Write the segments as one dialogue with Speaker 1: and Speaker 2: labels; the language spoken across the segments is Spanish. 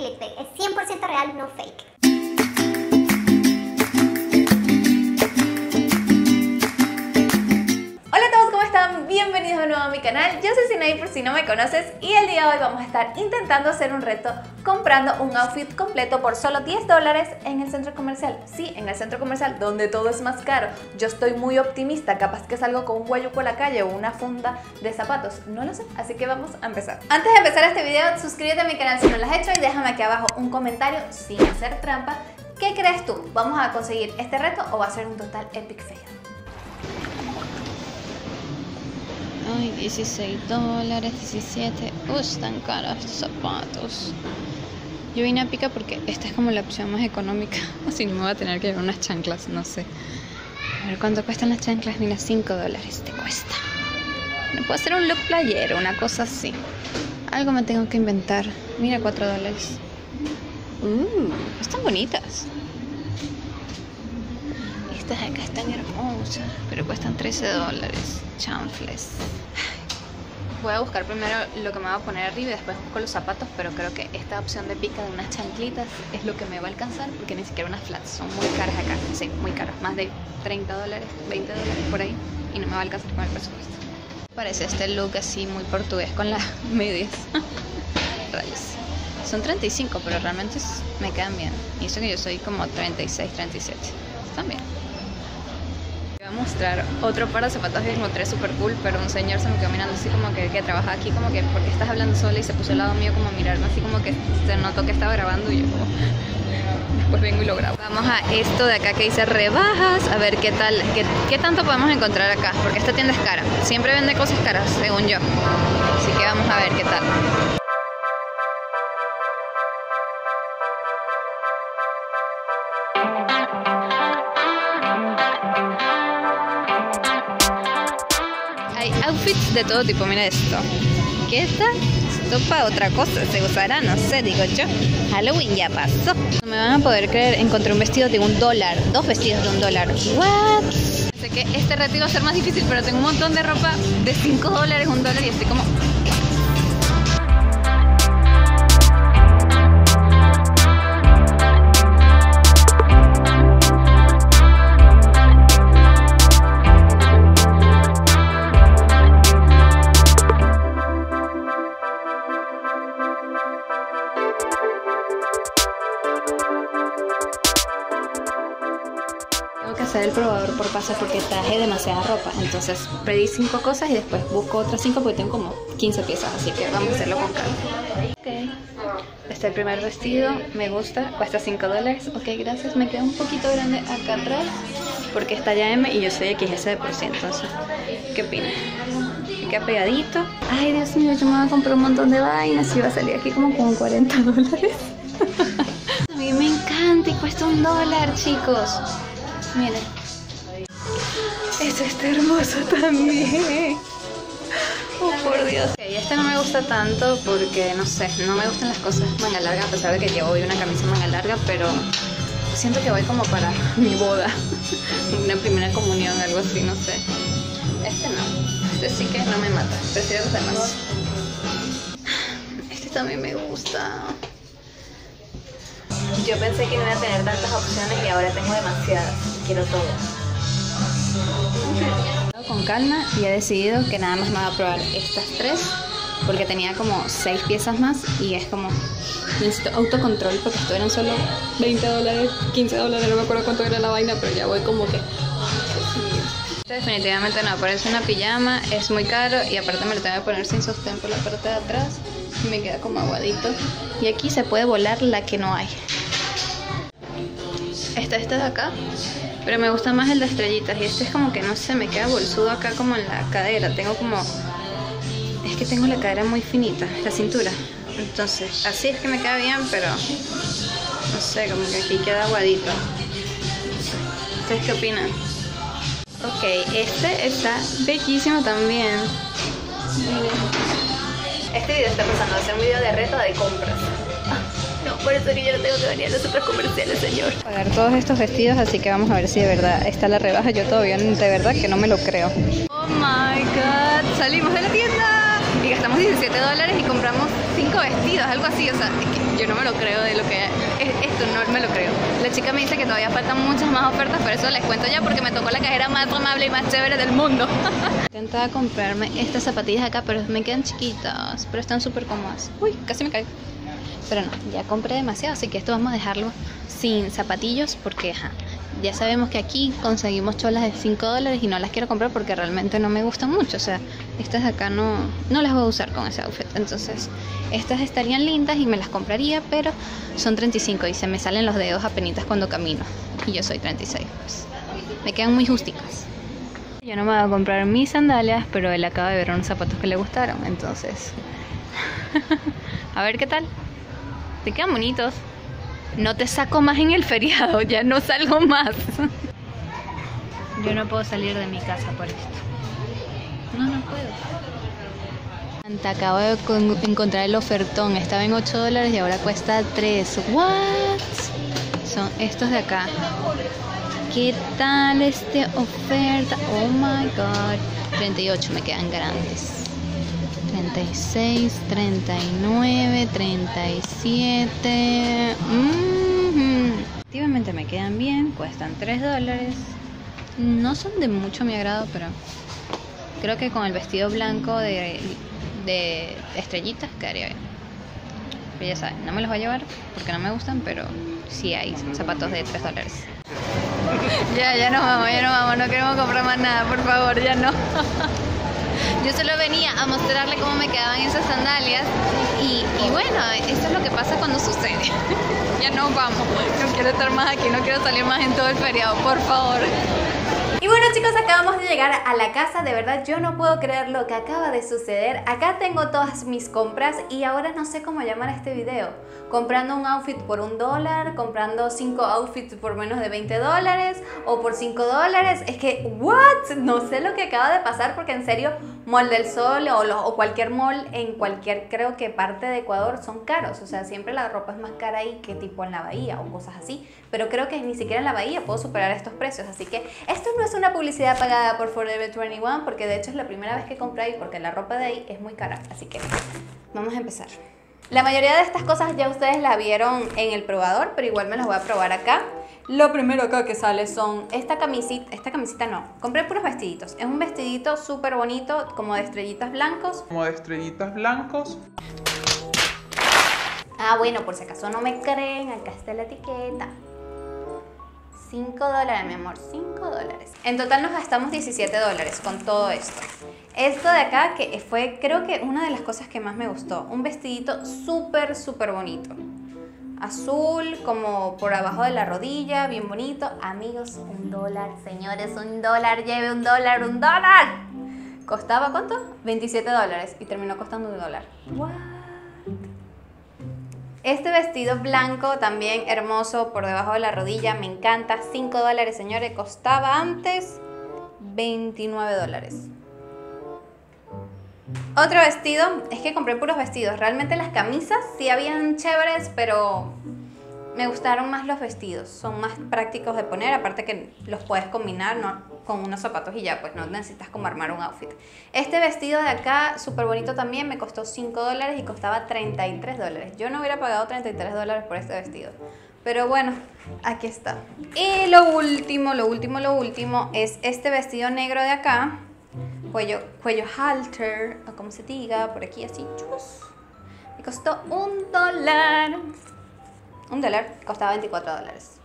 Speaker 1: clickbait, es 100% real, no fake.
Speaker 2: Canal. Yo soy Sinaí por si no me conoces y el día de hoy vamos a estar intentando hacer un reto comprando un outfit completo por solo 10 dólares en el centro comercial. Sí, en el centro comercial donde todo es más caro. Yo estoy muy optimista, capaz que salgo con un guayo por la calle o una funda de zapatos. No lo sé, así que vamos a empezar. Antes de empezar este video, suscríbete a mi canal si no lo has hecho y déjame aquí abajo un comentario sin hacer trampa. ¿Qué crees tú? ¿Vamos a conseguir este reto o va a ser un total epic fail?
Speaker 3: Ay, 16 dólares, 17. Uy, están caros estos zapatos. Yo vine a Pica porque esta es como la opción más económica. O si no, me voy a tener que llevar unas chanclas, no sé. A ver cuánto cuestan las chanclas. Mira, 5 dólares te cuesta. No puedo hacer un look playero, una cosa así. Algo me tengo que inventar. Mira, 4 dólares. Uh, están bonitas. Estas de acá están hermosas, pero cuestan 13 dólares. Chanfles. Voy a buscar primero lo que me va a poner arriba y después busco los zapatos, pero creo que esta opción de pica de unas chanclitas es lo que me va a alcanzar porque ni siquiera unas flats son muy caras acá. Sí, muy caras, más de 30 dólares, 20 dólares por ahí y no me va a alcanzar con el presupuesto. Parece este look así muy portugués con las medias. Rayos. Son 35, pero realmente me quedan bien. Y eso que yo soy como 36, 37. Están bien. Mostrar otro par de zapatos que encontré súper cool, pero un señor se me quedó mirando así como que, que trabaja aquí, como que, ¿por qué estás hablando sola? Y se puso al lado mío como a mirarme así como que se notó que estaba grabando y yo como... Después vengo y lo grabo. Vamos a esto de acá que dice rebajas, a ver qué tal, qué, qué tanto podemos encontrar acá, porque esta tienda es cara. Siempre vende cosas caras, según yo. Así que vamos a ver qué tal. De todo tipo, mira esto. ¿Qué está? Esto para otra cosa, se usará, no sé, digo yo. Halloween ya pasó. No me van a poder creer, encontré un vestido de un dólar, dos vestidos de un dólar. What? Sé que este reto iba a ser más difícil, pero tengo un montón de ropa de 5 dólares, un dólar y estoy como... ropa. Entonces pedí cinco cosas y después busco otras cinco porque tengo como 15 piezas. Así que vamos a hacerlo con calma. Ok. Este es el primer vestido. Me gusta. Cuesta 5 dólares. Ok, gracias. Me queda un poquito grande acá atrás porque está ya M y yo soy XS de por sí. Entonces, ¿qué opinas? Queda pegadito. Ay, Dios mío, yo me voy a comprar un montón de vainas y va a salir aquí como con 40 dólares. a mí me encanta y cuesta un dólar, chicos. Miren. Este está hermoso también. Oh, por Dios. Ok, este no me gusta tanto porque, no sé, no me gustan las cosas manga larga, a pesar de que llevo hoy una camisa manga larga, pero siento que voy como para mi boda. Una primera comunión, algo así, no sé. Este no. Este sí que no me mata. Prefiero los demás. Este también me gusta. Yo pensé que no iba a tener tantas opciones y ahora tengo demasiadas. Quiero todo. Con calma y he decidido que nada más me voy a probar estas tres porque tenía como seis piezas más y es como necesito autocontrol porque esto eran solo 20 dólares, 15 dólares, no me acuerdo cuánto era la vaina, pero ya voy como que definitivamente no, parece una pijama, es muy caro y aparte me lo tengo que poner sin sostén por la parte de atrás y me queda como aguadito. Y aquí se puede volar la que no hay. Esta, esta de acá, pero me gusta más el de estrellitas y este es como que no sé, me queda bolsudo acá como en la cadera, tengo como... Es que tengo la cadera muy finita, la cintura. Entonces, así es que me queda bien, pero no sé, como que aquí queda aguadito. ¿Ustedes qué opinan? Ok, este está bellísimo también. Este video está pasando a ser un video de reto de compras. Por eso que yo no tengo que venir a los centros comerciales, señor. Pagar todos estos vestidos, así que vamos a ver si de verdad está la rebaja. Yo todavía de verdad que no me lo creo. Oh my god, salimos de la tienda y gastamos 17 dólares y compramos 5 vestidos, algo así. O sea, es que
Speaker 4: yo no me lo creo de lo que es esto, no me lo creo. La chica me dice que todavía faltan muchas más ofertas, pero eso les cuento ya porque me tocó la cajera más amable y más chévere del mundo. Intentaba comprarme estas zapatillas acá, pero me quedan chiquitas, pero están súper cómodas. Uy, casi me caigo. Pero no, ya compré demasiado, así que esto vamos a dejarlo sin zapatillos porque ya sabemos que aquí conseguimos cholas de 5 dólares y no las quiero comprar porque realmente no me gustan mucho. O sea, estas de acá no, no las voy a usar con ese outfit. Entonces, estas estarían lindas y me las compraría, pero son 35 y se me salen los dedos apenas cuando camino. Y yo soy 36, pues. Me quedan muy justicas. Yo no me voy a comprar mis sandalias, pero él acaba de ver unos zapatos que le gustaron. Entonces, a ver qué tal. Te quedan bonitos. No te saco más en el feriado, ya no salgo más. Yo no puedo salir de mi casa por esto. No, no puedo. Te acabo de encontrar el ofertón. Estaba en 8 dólares y ahora cuesta 3. ¿What? Son estos de acá. ¿Qué tal este oferta? Oh my god. 38 me quedan grandes. 36, 39, 37. Efectivamente me quedan bien, cuestan 3 dólares. No son de mucho mi agrado, pero creo que con el vestido blanco de, de estrellitas quedaría bien. Pero ya saben, no me los voy a llevar porque no me gustan, pero sí hay zapatos de 3 dólares. ya, ya no vamos, ya no vamos, no queremos comprar más nada, por favor, ya no. Yo solo venía a mostrarle cómo me quedaban esas sandalias y, bueno, esto es lo que pasa cuando sucede. ya no vamos, no quiero estar más aquí, no quiero salir más en todo el feriado, por favor.
Speaker 3: Y bueno chicos, acabamos de llegar a la casa, de verdad yo no puedo creer lo que acaba de suceder. Acá tengo todas mis compras y ahora no sé cómo llamar este video. Comprando un outfit por un dólar, comprando cinco outfits por menos de 20 dólares o por 5 dólares. Es que, ¿what? No sé lo que acaba de pasar porque en serio, Mall del Sol o, o cualquier mall en cualquier, creo que parte de Ecuador son caros. O sea, siempre la ropa es más cara ahí que tipo en la bahía o cosas así. Pero creo que ni siquiera en la bahía puedo superar estos precios. Así que esto no es una publicidad pagada por Forever 21 porque de hecho es la primera vez que compré ahí porque la ropa de ahí es muy cara. Así que vamos a empezar. La mayoría de estas cosas ya ustedes la vieron en el probador, pero igual me las voy a probar acá. Lo primero acá que sale son esta camisita, esta camisita no, compré puros vestiditos. Es un vestidito súper bonito, como de estrellitas blancos.
Speaker 5: Como de estrellitas blancos.
Speaker 3: Ah, bueno, por si acaso no me creen, acá está la etiqueta. 5 dólares, mi amor, 5 dólares. En total nos gastamos 17 dólares con todo esto. Esto de acá que fue creo que una de las cosas que más me gustó. Un vestidito súper, súper bonito. Azul, como por abajo de la rodilla, bien bonito. Amigos, un dólar, señores, un dólar, lleve un dólar, un dólar. ¿Costaba cuánto? 27 dólares y terminó costando un dólar. Este vestido blanco también hermoso por debajo de la rodilla, me encanta. 5 dólares, señores. Costaba antes 29 dólares. Otro vestido, es que compré puros vestidos. Realmente las camisas sí habían chéveres, pero me gustaron más los vestidos. Son más prácticos de poner, aparte que los puedes combinar, con unos zapatos y ya, pues no necesitas como armar un outfit. Este vestido de acá, súper bonito también, me costó 5 dólares y costaba 33 dólares. Yo no hubiera pagado 33 dólares por este vestido. Pero bueno, aquí está. Y lo último, lo último, lo último es este vestido negro de acá. Cuello, cuello halter, o como se diga, por aquí así. Chus. Me costó un dólar. Un dólar, costaba 24 dólares.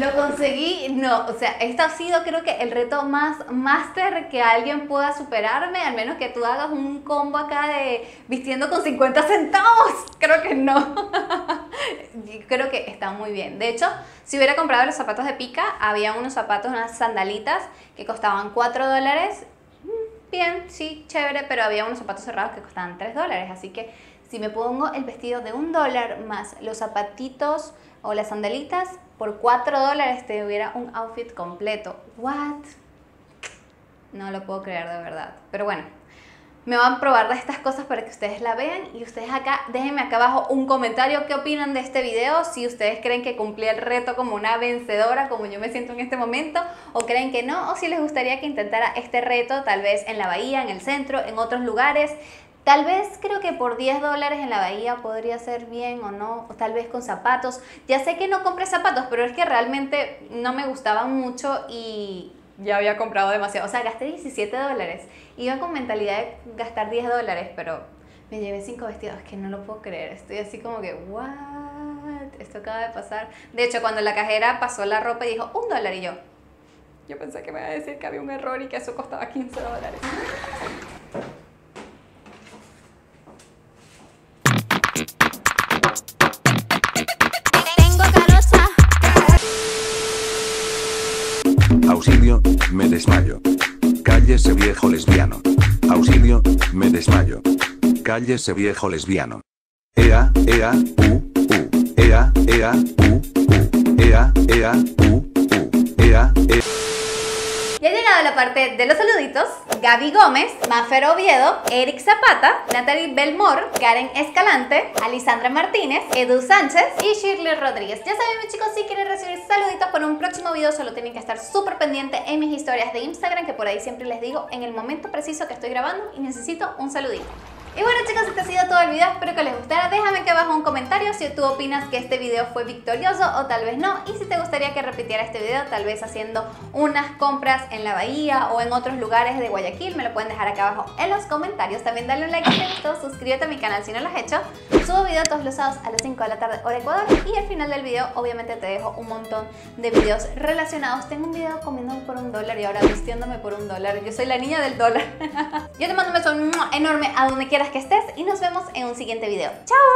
Speaker 3: Lo conseguí, no, o sea, esto ha sido creo que el reto más máster que alguien pueda superarme, al menos que tú hagas un combo acá de vistiendo con 50 centavos, creo que no. creo que está muy bien. De hecho, si hubiera comprado los zapatos de pica, había unos zapatos, unas sandalitas que costaban 4 dólares. Bien, sí, chévere, pero había unos zapatos cerrados que costaban 3 dólares, así que si me pongo el vestido de un dólar más los zapatitos o las sandalitas, por 4 dólares te hubiera un outfit completo. ¿What? No lo puedo creer de verdad. Pero bueno, me van a probar estas cosas para que ustedes la vean y ustedes acá, déjenme acá abajo un comentario qué opinan de este video, si ustedes creen que cumplí el reto como una vencedora, como yo me siento en este momento, o creen que no, o si les gustaría que intentara este reto tal vez en la bahía, en el centro, en otros lugares. Tal vez creo que por 10 dólares en la bahía podría ser bien o no, o tal vez con zapatos. Ya sé que no compré zapatos, pero es que realmente no me gustaban mucho y ya había comprado demasiado. O sea, gasté 17 dólares. Iba con mentalidad de gastar 10 dólares, pero me llevé 5 vestidos, que no lo puedo creer. Estoy así como que, ¿what? Esto acaba de pasar. De hecho, cuando la cajera pasó la ropa y dijo, un dólar y yo. Yo pensé que me iba a decir que había un error y que eso costaba 15 dólares.
Speaker 6: Auxilio, me desmayo. Cállese viejo lesbiano. Auxilio, me desmayo. Cállese viejo lesbiano. Ea, ea, u, u. Ea, ea, u, u. Ea, ea, u, u. Ea, ea.
Speaker 3: Ya ha llegado la parte de los saluditos. Gaby Gómez, Mafer Oviedo, Eric Zapata, Natalie Belmore, Karen Escalante, Alisandra Martínez, Edu Sánchez y Shirley Rodríguez. Ya saben, mis chicos, si quieren recibir saluditos para un próximo video, solo tienen que estar súper pendientes en mis historias de Instagram, que por ahí siempre les digo en el momento preciso que estoy grabando y necesito un saludito. Y bueno chicos, este ha sido todo el video, espero que les gustara. Déjame aquí abajo un comentario si tú opinas que este video fue victorioso o tal vez no. Y si te gustaría que repitiera este video, tal vez haciendo unas compras en la bahía o en otros lugares de Guayaquil, me lo pueden dejar acá abajo en los comentarios. También dale un like si te gustó, suscríbete a mi canal si no lo has hecho. Subo video todos los sábados a las 5 de la tarde hora Ecuador y al final del video obviamente te dejo un montón de videos relacionados. Tengo un video comiendo por un dólar y ahora vistiéndome por un dólar. Yo soy la niña del dólar. Yo te mando un beso enorme a donde quieras que estés y nos vemos en un siguiente video. ¡Chao!